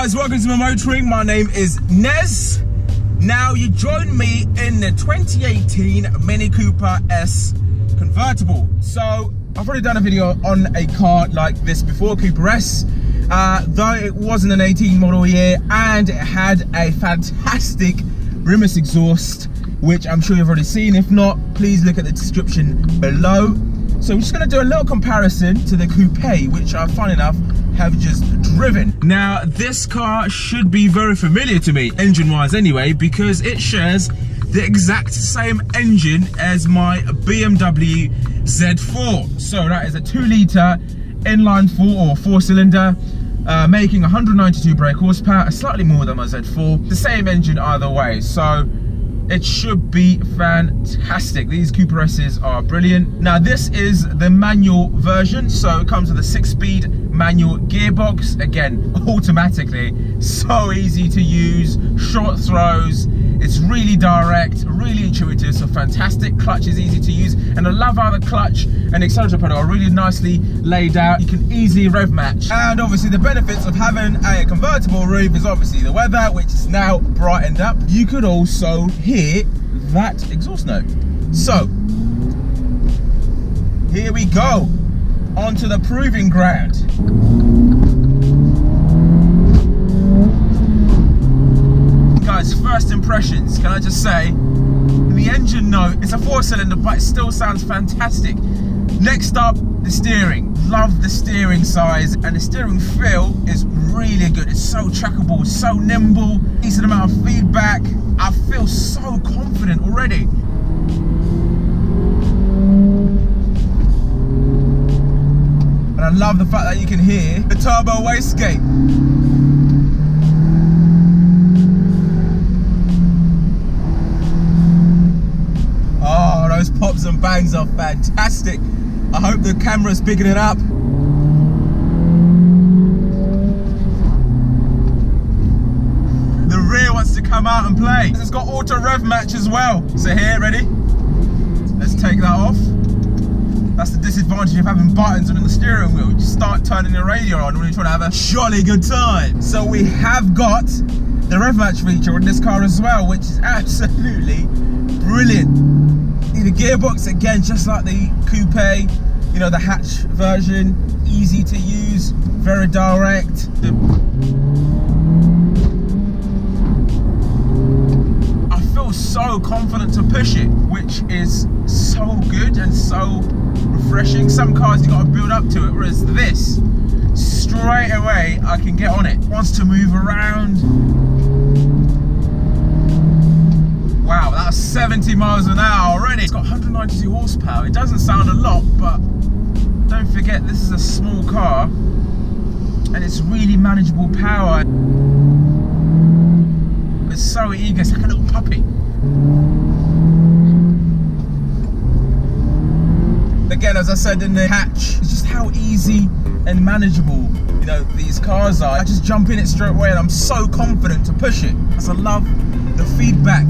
guys, welcome to Zimba Motoring. My name is Nez. Now you join me in the 2018 Mini Cooper S convertible. So I've already done a video on a car like this before, Cooper S. Uh, though it wasn't an 18 model year and it had a fantastic Remus exhaust, which I'm sure you've already seen. If not, please look at the description below. So we're just gonna do a little comparison to the coupe, which I, fun enough, have just driven. Now, this car should be very familiar to me, engine-wise anyway, because it shares the exact same engine as my BMW Z4. So that is a two litre inline four or four cylinder, uh, making 192 brake horsepower, slightly more than my Z4. The same engine either way. So it should be fantastic. These Cooper S's are brilliant. Now this is the manual version, so it comes with a six-speed manual gearbox. Again, automatically, so easy to use, short throws, it's really direct, really intuitive, so fantastic. Clutch is easy to use, and I love how the clutch and accelerator pedal are really nicely laid out. You can easily rev match. And obviously the benefits of having a convertible roof is obviously the weather, which is now brightened up. You could also hear that exhaust note. So, here we go, onto the proving ground. guys, first impressions, can I just say, the engine note, it's a four cylinder, but it still sounds fantastic. Next up, the steering. Love the steering size and the steering feel is really good. It's so trackable, so nimble, decent amount of feedback. I feel so confident already. Love the fact that you can hear the turbo wastegate. Oh, those pops and bangs are fantastic. I hope the camera's picking it up. The rear wants to come out and play. It's got auto rev match as well. So here, ready? Let's take that off. That's the disadvantage of having buttons on the steering wheel. You start turning the radio on when you're trying to have a jolly good time. So we have got the rev match feature on this car as well, which is absolutely brilliant In the gearbox again just like the coupe you know the hatch version easy to use very direct I so confident to push it which is so good and so refreshing some cars you got to build up to it whereas this straight away I can get on it wants to move around Wow, that's 70 miles an hour already. It's got 192 horsepower. It doesn't sound a lot, but don't forget this is a small car and it's really manageable power. It's so eager, it's like a little puppy. Again, as I said in the hatch, it's just how easy and manageable you know these cars are. I just jump in it straight away and I'm so confident to push it. As I love the feedback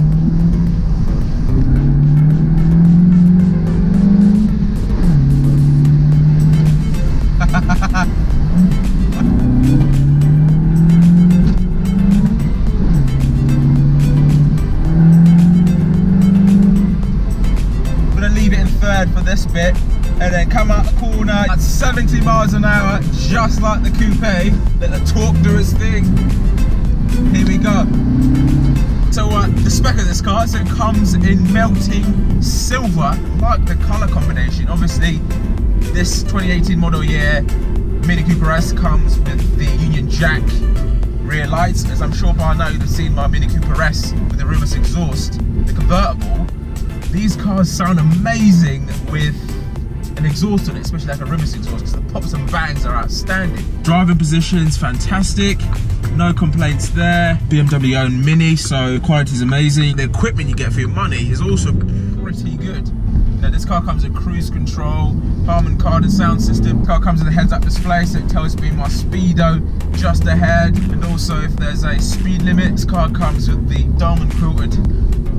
this bit and then come out the corner at 70 miles an hour just like the coupe let the torque do its thing. Here we go. So uh, the spec of this car so it comes in melting silver like the color combination. Obviously this 2018 model year Mini Cooper S comes with the Union Jack rear lights. As I'm sure by now you've seen my Mini Cooper S with the Remus exhaust the convertible cars sound amazing with an exhaust on it, especially like a Remus exhaust, because the pops and bangs are outstanding. Driving position's fantastic, no complaints there. BMW owned Mini, so quality is amazing. The equipment you get for your money is also pretty good. Now this car comes with cruise control, Harman Kardon sound system. The car comes with a heads-up display, so it tells me my speedo just ahead. And also if there's a speed limit, this car comes with the diamond quilted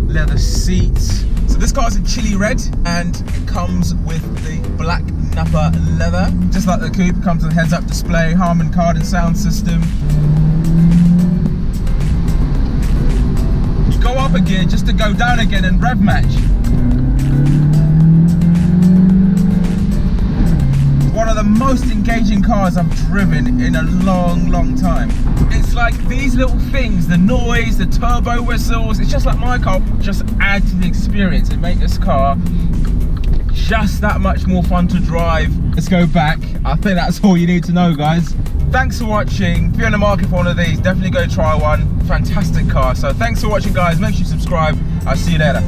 leather seats. So this car is in chili red and it comes with the black Nappa leather. Just like the coupe, comes with heads-up display, Harman Kardon sound system. You go up a gear just to go down again and rev match. One of the most engaging cars I've driven in a long, long time. It's like these little things, the noise, the turbo whistles, it's just like my car, just add to the experience and make this car just that much more fun to drive. Let's go back. I think that's all you need to know, guys. Thanks for watching. If you're in the market for one of these, definitely go try one. Fantastic car. So thanks for watching, guys. Make sure you subscribe. I'll see you later.